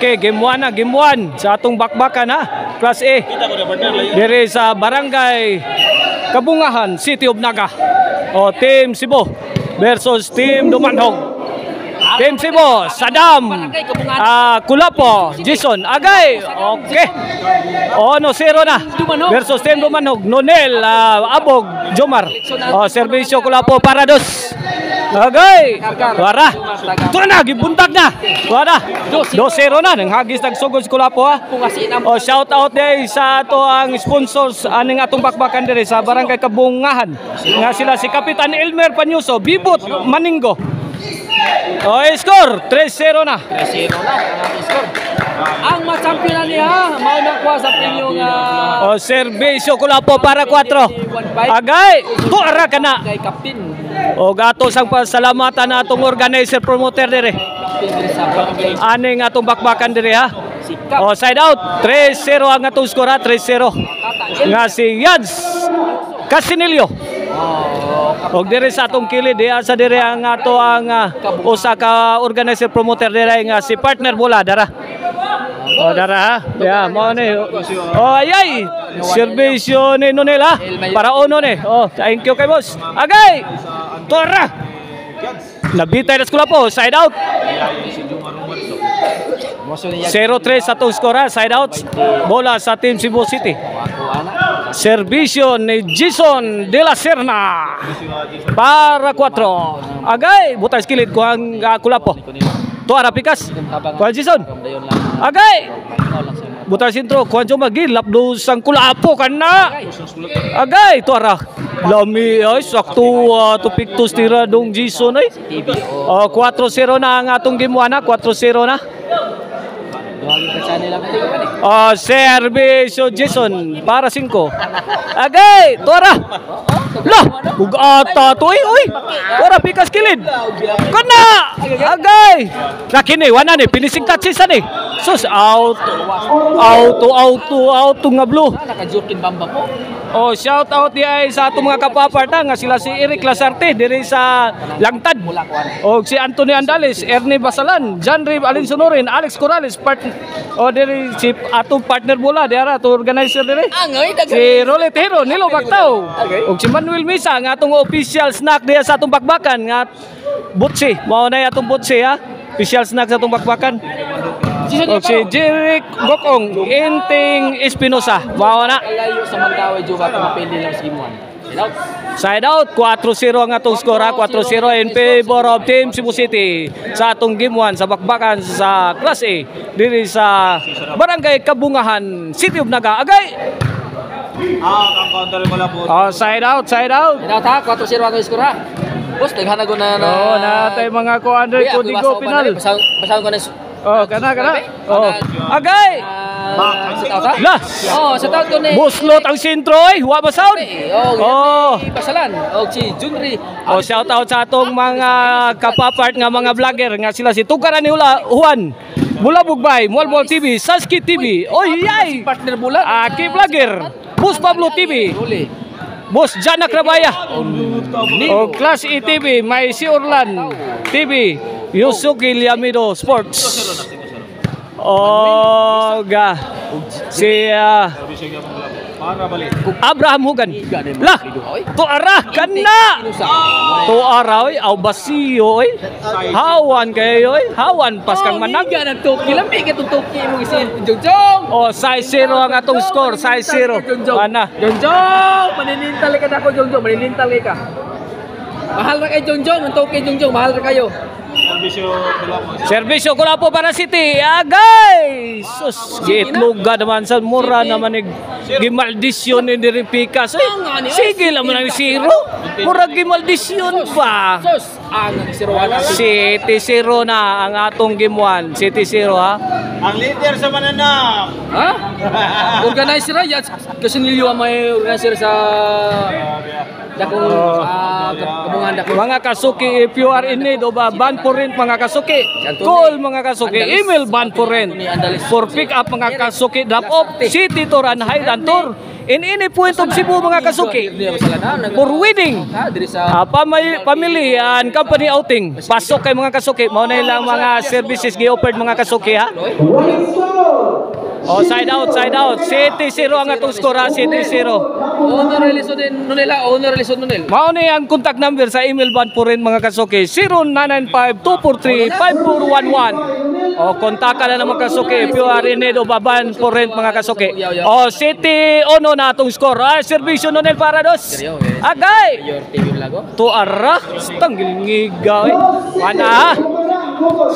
Okay, game 1 na, game 1 sa atong bakbakan ha. Class A. Dire sa Barangay Kabungahan, City of Naga. O Team Cebu versus Team Dumanhog. Team Cebu, Sadam, ah Kulapo, Jason, Agay. Okay. O no, zero na. Versus Team Dumanhog, Nonel, ah, Abog, Jomar. O serbisyo Kulapo para dos. Agay. Wara. Ito na, gibuntag na. Wara. 2-0 na. Nang hagis nagsugod sa Kulapo ha. O shout out day sa ato ang sponsors aning atong bakbakan dire sa Barangay Kabungahan. Nga sila si Kapitan Elmer Panyuso, Bibot Maninggo. O score 3-0 na. 3-0 na ang score. Ang machampion na niya, mao na kuha sa pinyong uh, O serbisyo Kulapo para 4. Agay. Tuara ka na. kay Captain. O gato sang pasalamatan na atong organizer promoter dire. Aning atong bakbakan dire ha. O side out 3-0 ang atong score ha 3-0. Nga si Yads Casinilio. Og dire sa atong kilid diha sa dire ang ato ang ah, usa ka organizer promoter dire nga si partner bola dara. O dara ha. Ya, mo ni. O ayay. Serbisyo ni Nonel ha. Para uno ni. Oh, thank you kay boss. Agay. Tora. Nabitay na skula po, side out. Motion niya 0-3 sa atong score ha, side out. Bola sa Team Cebu City. Servisyo ni Jason de la Serna para 4. Agay, butay skilid ko ang uh, kulapo. Tuara pikas. Kuan lang. Agay, butay sintro. Kuan jo magilap do sang kulapo kana. Agay, tuara. Lami ay sakto uh, tupiktos tira dong Jason ay. Oh, 4-0 na ang atong game 1 na, 4-0 na. Eh. Oh, servisyo Jason para 5. Agay, tuara. Lah, bugata to eh, oy. Tuara pikas kilid. Kana! Agay. Nakini wana ni finishing touches ani. Sus out. Auto auto auto nga blue. Ah, naka-jokin bamba mo. Oh, shout out di ay sa atong mga kapaparta nga sila si Eric Lasarte diri sa Langtad. O si Anthony Andales, Ernie Basalan, John Rib Alinsonorin, Alex Corrales, part o diri si atong partner bola diara to organizer diri. Angoy Si Rolet Hero, Nilo Bactao. O si Manuel Misa nga atong official snack diya sa atong bakbakan nga Butsi, mao na atong Butsi ha. Official snack sa atong bakbakan. O si Jeric Gokong, Inting Espinosa, mao na. Layo sa Mandawi juga kung mapili lang sa imuan. Hello. Side out, 4-0 ang atong score ha, 4-0 in favor of Team Cebu City sa atong game 1 sa bakbakan sa Class A diri sa Barangay Kabungahan, City of Naga. Agay! Ah, ang counter lang po. Oh, side out, side out. Hello ta, 4-0 ang score ha. Boss, daghana ko na na. Oh, natay mga ko under Kuya, ko ako digo basaw pa na final. rin. Basaw basaw ko na. Oh, kana kana. Oh. Agay! Ah? Lah! Oh, sa tao ko ni. Buslot ang sintro eh, wa ba sound? Oh, Oh. oh. Oh, si Junri. Oh, shout out sa atong mga kapapart nga mga vlogger nga sila si Tugaran ni Hula, Juan. Mula Bugbay, Mualbol TV, Saski TV. Oy, yay! Partner bulan. Aki Vlogger, Bus Pablo TV, Uli. Bus Jana Krabaya, o Class E TV, may si Orlan TV, Yusuki Liamido Sports. O ga si balik. Abraham Hugan. Lah, to ara kana. To ara oy, aw basiyo oy. Hawan kayo oy, hawan pas kang manag. Manag na toki lamig ka toki mo isi Jongjong. O size 0 ang atong score, size 0. Ana. Jongjong, maninintal ka na ako Jongjong, maninintal ka. Mahal na kay Jongjong, ang toki Jongjong, mahal na kayo. Servisyo ko lang po. Serbisyo ko na po para City. Agay! Sus, giitloga naman sa mura naman ni gimaldisyon ni Diri Picas. Ay, sige lang man ang zero. Mura gimaldisyon pa. Sos, ang City 0 na ang atong game 1. City 0 ha. Ang leader sa mananap. Ha? Organizer ra. Kasi niliwa may organizer sa dakong ah, kabungan dakong Mga kasuki, if you are in need of a ban for rent, mga kasuki, call mga kasuki, email ban for rent. For pick up mga kasuki, drop off, city tour and Highland tour, in any point of Cebu mga kasuki for family, family and company outing. Pasok kay mga kasuki. Mao na lang mga services gi-offered mga kasuki ha. Oh, side out, side out. City 0 ang atong score ha, City 0. owner relisod din nunila, owner relisod nunil. Mao ni ang contact number sa email band po rin mga kasuki 0995-243-5411 o kontak ka na mga kasuki. If you are in need of a band for rent mga kasuki. O City ono na atong score. Ah, servisyo nunel para dos agay! Your TV Blago. to ara tanggil ngiga eh. Mana ha?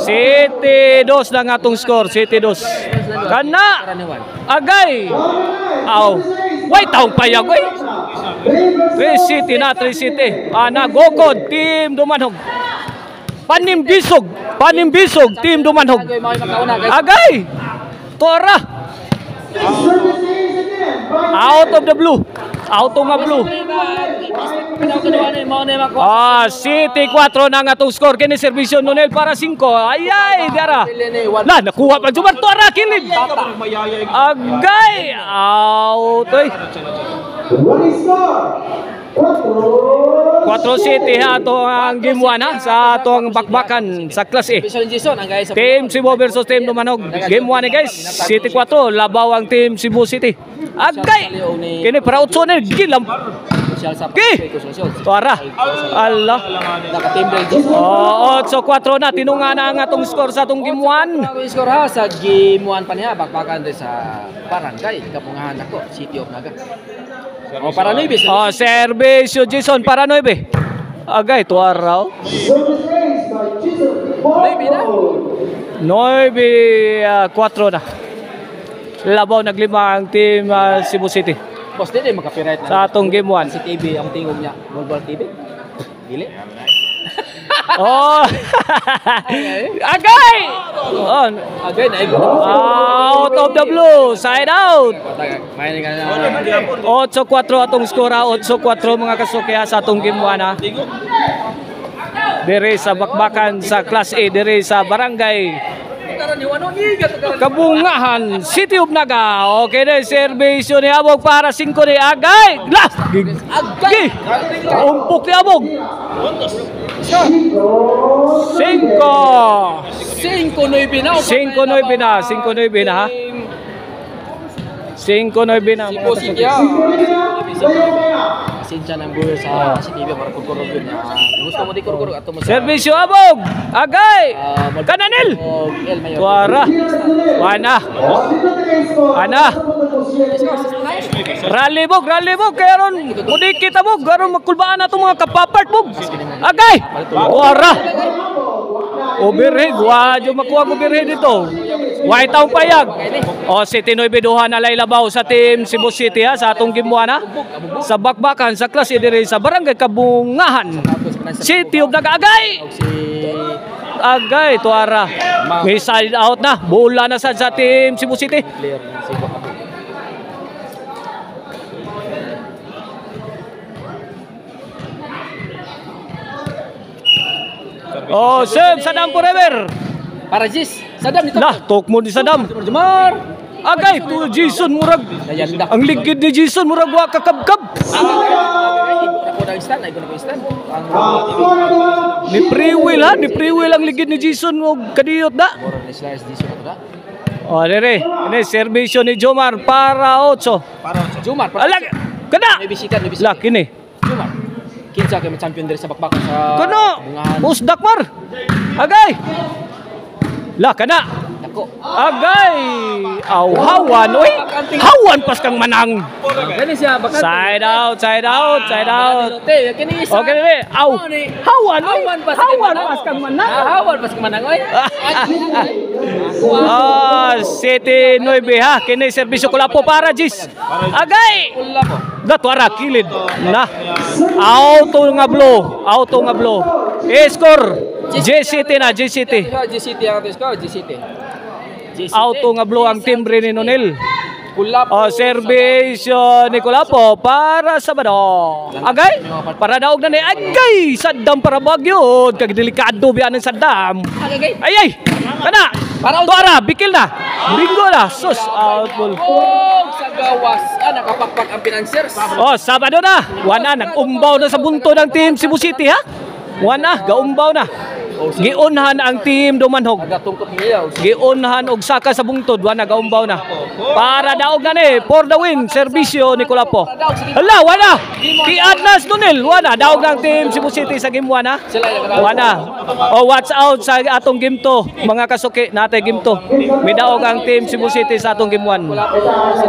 City 2 lang atong score. City 2 kana! Agay! Aw. Wait, taong payag, oy. Three City na, Three City. Ana, Gokod, Team Dumanhog. Panimbisog, Panimbisog, Team Dumanhog. Agay mga makauna guys. Agay! Tora! Out of the blue. Out of the blue. Pinakaduan ni mo na mako. Ah, City 4 na nga itong score. Kini servisyo nunel para 5. Ay, ay, dara. La, nakuha pa. Jumar, Tora, kilid. Mayayay. Agay! Out, oy. 4 City ha, ito ang game 1 ha, sa itong bakbakan sa Class A. Ang guys. Team Cebu versus Team Dumanog. Game 1 ni guys. City 4, labaw ang Team Cebu City. Agay! Kini para utso na, gilam. Social. Tuara. Allah. Oh, 8-4 na. Tinunga na ang atong score sa atong game 1. Ako score ha sa game 1 pa niya bakbakan sa Barangay Kapungahan ako City of Naga. O para Nuibis. Oh, servisyo Jason para 9. Agay, tuara. oh. Maybe na. 9 4 na. Labaw naglima ang team ah, Cebu City Boss din eh makapirait na. sa atong game 1. si TV ang tingog niya. Volleyball TV. Dili. Oh! Agay! Oh, Agay na ibo. out of the blue, side out. Main ka na. 8-4 atong skora, 8-4 mga kasukya sa atong game 1 ha. Dire sa bakbakan sa Class A, dire sa Barangay Karaniwan no igat ka. Kabungahan, City of Naga. Okay na, servisyo ni Abog para 5 ni Agay. Last! Gi! Umpok ni Abog. 5! 5-9 na. 5-9 na, 5-9 na ha. 5-9 na. Si mga Bossing kasukya. ya. Sinsya ng buhay sa si TV para kurkurog yun. Ah, Gusto mo di kurkurog ato mo sa Servisyo Abog. Agay! Ah, Kananil! Mayor. Tuara. Ana. Rally bog, rally bog. Kaya ron, mudi kita bog. Garon magkulbaan na itong mga kapapart bog. Agay! Tuara. Overhead. Wadyo makuha overhead dito. White taong payag. O, City Noy Biduha na lailabaw sa team Cebu City ha, sa atong gimuha na. Sa bakbakan, sa klase dire sa Barangay Kabungahan. Sa City of Nagagay! si Agay, tuara. May side out na. Bola na sad sa team Cebu City. si. Oh, save Sadam forever. Para Jis, sadam dito. Nah, tok mo ni Sadam. Jumar. Agay, to Jason Murag. Ang ligid ni Jason Murag wa kakabkab. Ni Freewheel ha, ni Freewheel ang ligid ni Jason og kadiyot da. Oh, dire. Ini servisyo ni Jomar para 8. Para Jumar, para Alag, kada. may bisikan, may bisikan. Laki ni. Jumar. Kinsa kay champion diri sa bakbakan sa Kano? Bungahan. Usdak mar. Agay. La kana. Dako. Agay! Aw, hawan, oy! Hawan pas kang manang! Gani siya bakat. Side out, side out, side out. Te, kini isa. Okay, dili. Aw! Hawan, oy! Hawan pas kang manang! Ah, hawan pas kang manang oy. Ah, City 9 ha. Kini serbisyo ko po para Jis. Agay! Po. Datwara kilid. Na. Auto nga blow. Auto nga blow. E-score. J-City na, J-City. GCT ang atis ko, GCT. GCT. Auto nga blow ang timbre ni Nonel. Pula O, po. servisyo ni Kulapo para sa Bado. Agay, para daog na ni Agay, saddam para bagyo. Kag delikado biyan ng saddam. Agay. Ay, ay, kana. Para- Tuara, bikil na. Bingo na. Sus, out ball. Oh, saga. nagawas, ah, nakapakpak ang financiers. Oh, Sabado na. Wana, nag-umbaw na sa bunto ng team Cebu City, ha? Wana, gaumbaw na. Giunhan ang team Dumanhog. Giunhan og saka sa bungtod, wana gaumbaw na. Para daog na ni, for the win, serbisyo ni Kulapo. Hala, wana. Kiad na Dunil, wana. Daog ng team Cebu City sa game 1, ha? Wana. O watch out sa atong game 2, mga kasuki natay game 2. May daog ang team Cebu City sa atong game 1. Wala po sila.